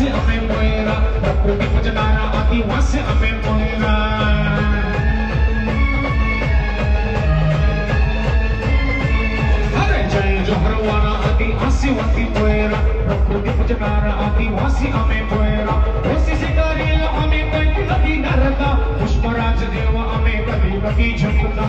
से हमें मोयरा प्रकृति पुजनारा आती, वहाँ से हमें मोयरा अरे जय जोहर वाला आती आदिवासी मोयरा प्रकृति पुजनारा आदिवासी हमें मोयरा वैसी शिकारी हमें कहीं कभी न रहता, पुष्पराज देवा हमें कभी कभी झुकता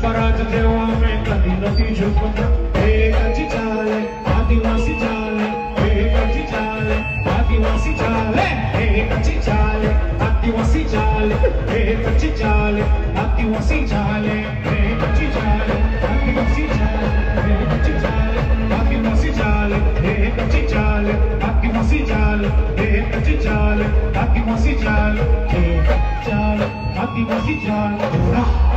Pushparaj Deva, I'm a Kadi Nati Jupana. हे कच्ची चाले आदिवासी चाले हे कच्ची चाले आदिवासी चाल हे कच्ची चाल आदिवासी चाल हे कच्ची चाले आदिवासी चाले हे कच्ची चाले आदिवासी चाले हे चाले आदिवासी चाले